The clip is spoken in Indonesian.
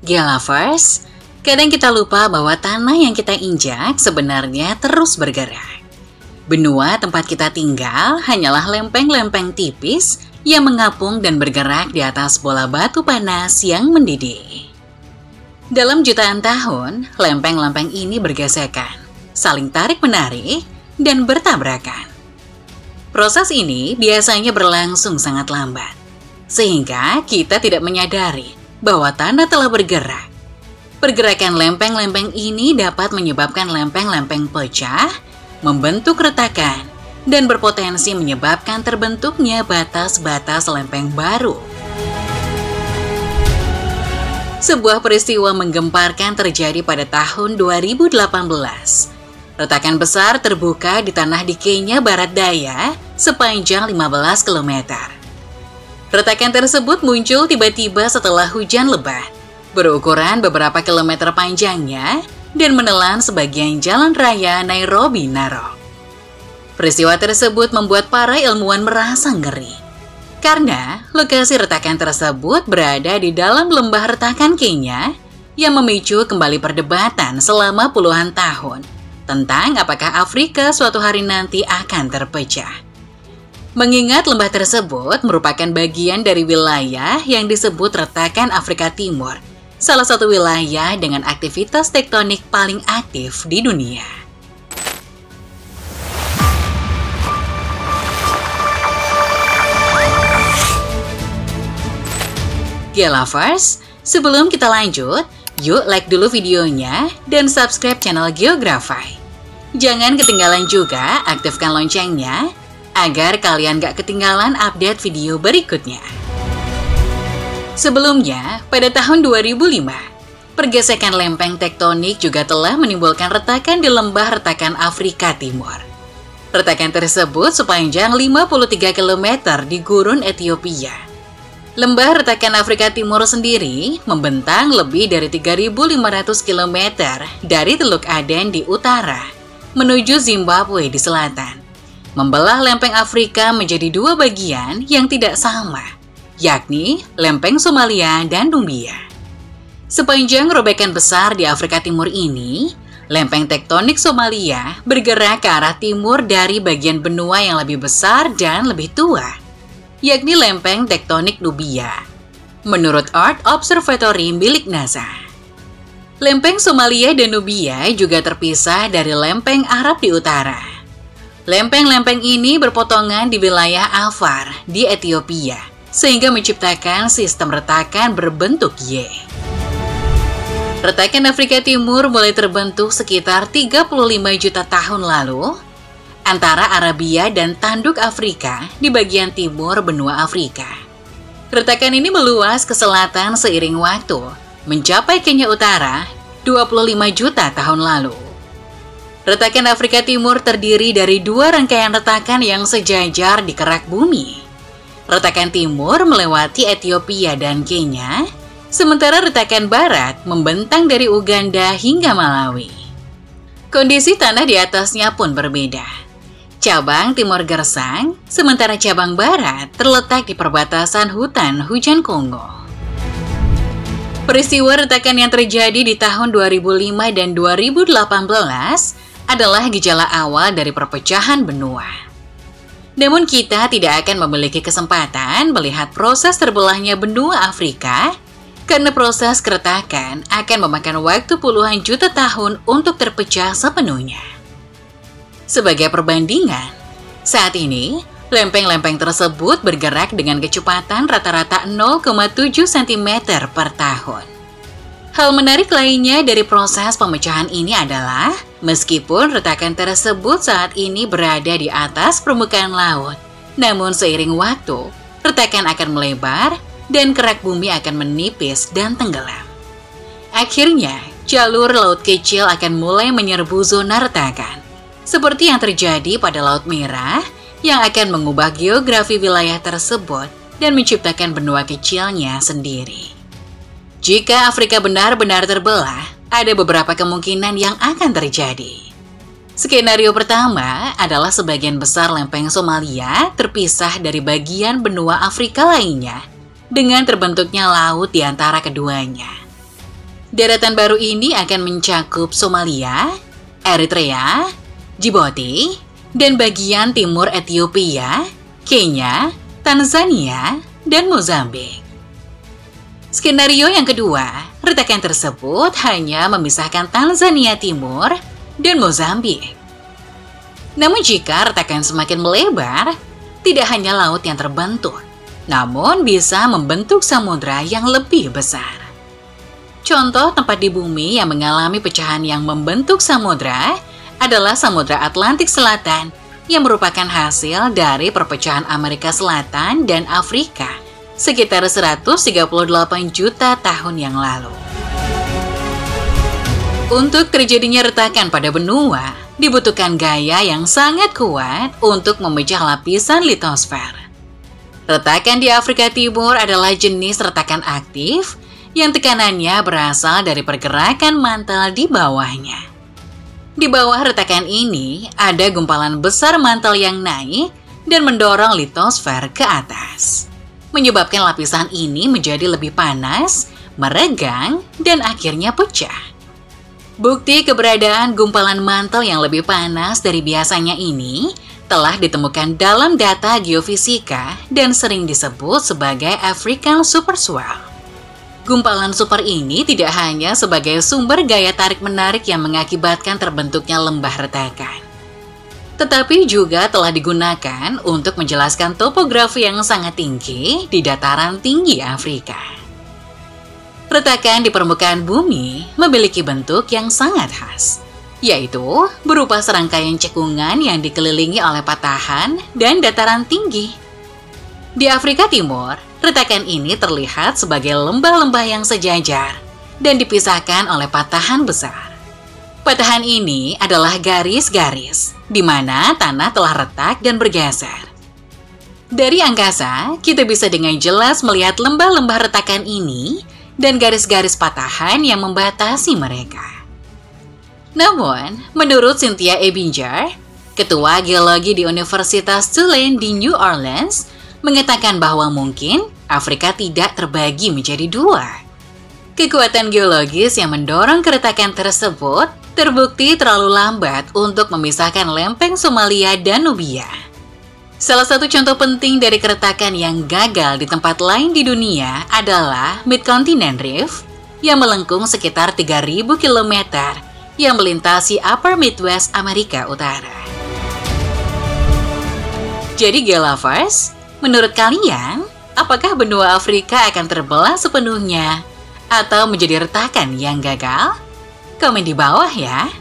Geolovers, kadang kita lupa bahwa tanah yang kita injak sebenarnya terus bergerak. Benua tempat kita tinggal hanyalah lempeng-lempeng tipis yang mengapung dan bergerak di atas bola batu panas yang mendidih. Dalam jutaan tahun, lempeng-lempeng ini bergesekan, saling tarik-menarik, dan bertabrakan. Proses ini biasanya berlangsung sangat lambat, sehingga kita tidak menyadari bahwa tanah telah bergerak. Pergerakan lempeng-lempeng ini dapat menyebabkan lempeng-lempeng pecah, membentuk retakan, dan berpotensi menyebabkan terbentuknya batas-batas lempeng baru. Sebuah peristiwa menggemparkan terjadi pada tahun 2018. Retakan besar terbuka di tanah di Kenya Barat Daya sepanjang 15 kilometer. Retakan tersebut muncul tiba-tiba setelah hujan lebat, berukuran beberapa kilometer panjangnya dan menelan sebagian jalan raya Nairobi Narok. Peristiwa tersebut membuat para ilmuwan merasa ngeri. Karena lokasi retakan tersebut berada di dalam lembah retakan Kenya yang memicu kembali perdebatan selama puluhan tahun tentang apakah Afrika suatu hari nanti akan terpecah. Mengingat lembah tersebut merupakan bagian dari wilayah yang disebut retakan Afrika Timur, salah satu wilayah dengan aktivitas tektonik paling aktif di dunia. Geolovers, sebelum kita lanjut, yuk like dulu videonya dan subscribe channel Geografy. Jangan ketinggalan juga aktifkan loncengnya agar kalian gak ketinggalan update video berikutnya. Sebelumnya, pada tahun 2005, pergesekan lempeng tektonik juga telah menimbulkan retakan di lembah retakan Afrika Timur. Retakan tersebut sepanjang 53 km di gurun Ethiopia. Lembah retakan Afrika Timur sendiri membentang lebih dari 3.500 km dari Teluk Aden di utara menuju Zimbabwe di selatan membelah lempeng Afrika menjadi dua bagian yang tidak sama, yakni lempeng Somalia dan Nubia. Sepanjang robekan besar di Afrika Timur ini, lempeng tektonik Somalia bergerak ke arah timur dari bagian benua yang lebih besar dan lebih tua, yakni lempeng tektonik Nubia. Menurut Art Observatory milik NASA, lempeng Somalia dan Nubia juga terpisah dari lempeng Arab di utara. Lempeng-lempeng ini berpotongan di wilayah Afar di Ethiopia, sehingga menciptakan sistem retakan berbentuk Y. Retakan Afrika Timur mulai terbentuk sekitar 35 juta tahun lalu antara Arabia dan tanduk Afrika di bagian timur benua Afrika. Retakan ini meluas ke selatan seiring waktu, mencapai Kenya Utara 25 juta tahun lalu. Retakan Afrika Timur terdiri dari dua rangkaian retakan yang sejajar di kerak bumi. Retakan timur melewati Ethiopia dan Kenya, sementara retakan barat membentang dari Uganda hingga Malawi. Kondisi tanah di atasnya pun berbeda. Cabang timur gersang, sementara cabang barat terletak di perbatasan hutan hujan Kongo. Peristiwa retakan yang terjadi di tahun 2005 dan 2018 adalah gejala awal dari perpecahan benua. Namun kita tidak akan memiliki kesempatan melihat proses terbelahnya benua Afrika karena proses keretakan akan memakan waktu puluhan juta tahun untuk terpecah sepenuhnya. Sebagai perbandingan, saat ini lempeng-lempeng tersebut bergerak dengan kecepatan rata-rata 0,7 cm per tahun. Hal menarik lainnya dari proses pemecahan ini adalah meskipun retakan tersebut saat ini berada di atas permukaan laut, namun seiring waktu, retakan akan melebar dan kerak bumi akan menipis dan tenggelam. Akhirnya, jalur laut kecil akan mulai menyerbu zona retakan, seperti yang terjadi pada Laut Merah yang akan mengubah geografi wilayah tersebut dan menciptakan benua kecilnya sendiri. Jika Afrika benar-benar terbelah, ada beberapa kemungkinan yang akan terjadi. Skenario pertama adalah sebagian besar lempeng Somalia terpisah dari bagian benua Afrika lainnya dengan terbentuknya laut di antara keduanya. Daratan baru ini akan mencakup Somalia, Eritrea, Djibouti, dan bagian timur Ethiopia, Kenya, Tanzania, dan Mozambik. Skenario yang kedua, retakan tersebut hanya memisahkan Tanzania Timur dan Mozambik. Namun jika retakan semakin melebar, tidak hanya laut yang terbentuk, namun bisa membentuk samudra yang lebih besar. Contoh tempat di bumi yang mengalami pecahan yang membentuk samudra adalah Samudra Atlantik Selatan yang merupakan hasil dari perpecahan Amerika Selatan dan Afrika sekitar 138 juta tahun yang lalu. Untuk terjadinya retakan pada benua, dibutuhkan gaya yang sangat kuat untuk memecah lapisan litosfer. Retakan di Afrika Timur adalah jenis retakan aktif yang tekanannya berasal dari pergerakan mantel di bawahnya. Di bawah retakan ini ada gumpalan besar mantel yang naik dan mendorong litosfer ke atas. Menyebabkan lapisan ini menjadi lebih panas, meregang, dan akhirnya pecah. Bukti keberadaan gumpalan mantel yang lebih panas dari biasanya ini telah ditemukan dalam data geofisika dan sering disebut sebagai African Superswell. Gumpalan super ini tidak hanya sebagai sumber gaya tarik-menarik yang mengakibatkan terbentuknya lembah retakan, tetapi juga telah digunakan untuk menjelaskan topografi yang sangat tinggi di dataran tinggi Afrika. Retakan di permukaan bumi memiliki bentuk yang sangat khas, yaitu berupa serangkaian cekungan yang dikelilingi oleh patahan dan dataran tinggi. Di Afrika Timur, Retakan ini terlihat sebagai lembah-lembah yang sejajar dan dipisahkan oleh patahan besar. Patahan ini adalah garis-garis di mana tanah telah retak dan bergeser. Dari angkasa, kita bisa dengan jelas melihat lembah-lembah retakan ini dan garis-garis patahan yang membatasi mereka. Namun, menurut Cynthia Ebinger, ketua geologi di Universitas Tulane di New Orleans, mengatakan bahwa mungkin Afrika tidak terbagi menjadi dua. Kekuatan geologis yang mendorong keretakan tersebut terbukti terlalu lambat untuk memisahkan lempeng Somalia dan Nubia. Salah satu contoh penting dari keretakan yang gagal di tempat lain di dunia adalah Mid-Continent Rift yang melengkung sekitar 3.000 km yang melintasi Upper Midwest Amerika Utara. Jadi Galavers, Menurut kalian, apakah benua Afrika akan terbelah sepenuhnya atau menjadi retakan yang gagal? Komen di bawah ya.